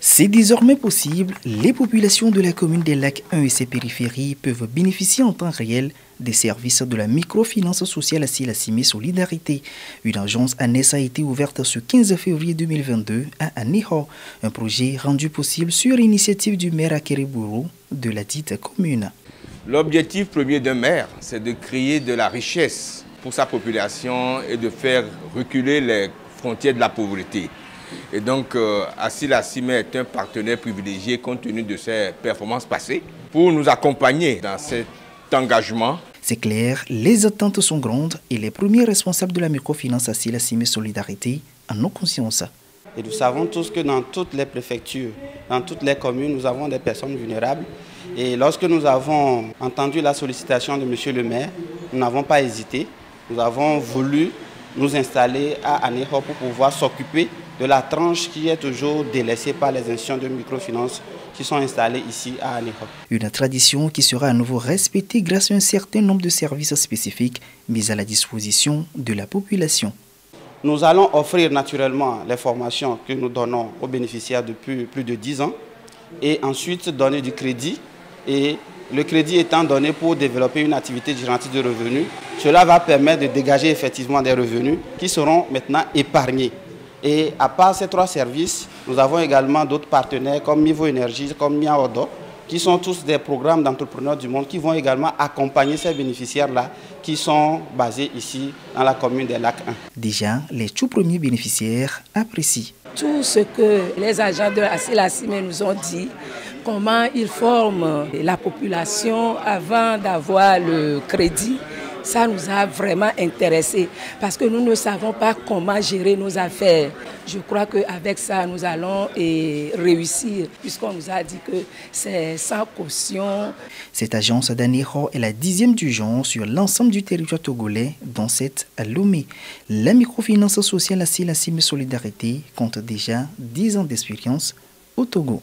C'est désormais possible, les populations de la commune des lacs 1 et ses périphéries peuvent bénéficier en temps réel des services de la microfinance sociale à Solidarité. Une agence ANES a été ouverte ce 15 février 2022 à Aneho, un projet rendu possible sur l'initiative du maire Akeriburu de la dite commune. L'objectif premier d'un maire, c'est de créer de la richesse pour sa population et de faire reculer les frontières de la pauvreté. Et donc, euh, Assila est un partenaire privilégié compte tenu de ses performances passées pour nous accompagner dans cet engagement. C'est clair, les attentes sont grandes et les premiers responsables de la microfinance Assila Simé Solidarité en ont conscience. Et nous savons tous que dans toutes les préfectures, dans toutes les communes, nous avons des personnes vulnérables. Et lorsque nous avons entendu la sollicitation de M. le maire, nous n'avons pas hésité. Nous avons voulu nous installer à Aneho pour pouvoir s'occuper de la tranche qui est toujours délaissée par les institutions de microfinance qui sont installées ici à Aneho. Une tradition qui sera à nouveau respectée grâce à un certain nombre de services spécifiques mis à la disposition de la population. Nous allons offrir naturellement les formations que nous donnons aux bénéficiaires depuis plus de 10 ans et ensuite donner du crédit et le crédit étant donné pour développer une activité génératrice de revenus, cela va permettre de dégager effectivement des revenus qui seront maintenant épargnés. Et à part ces trois services, nous avons également d'autres partenaires comme Mivo Énergie, comme Miaodo, qui sont tous des programmes d'entrepreneurs du monde qui vont également accompagner ces bénéficiaires-là qui sont basés ici dans la commune des Lacs 1. Déjà, les tout premiers bénéficiaires apprécient. Tout ce que les agents de la nous ont dit, comment ils forment la population avant d'avoir le crédit, ça nous a vraiment intéressés parce que nous ne savons pas comment gérer nos affaires. Je crois qu'avec ça, nous allons réussir puisqu'on nous a dit que c'est sans caution. Cette agence d'Aniro est la dixième du genre sur l'ensemble du territoire togolais, dont cette à Lomé. La microfinance sociale à la Solidarité compte déjà 10 ans d'expérience au Togo.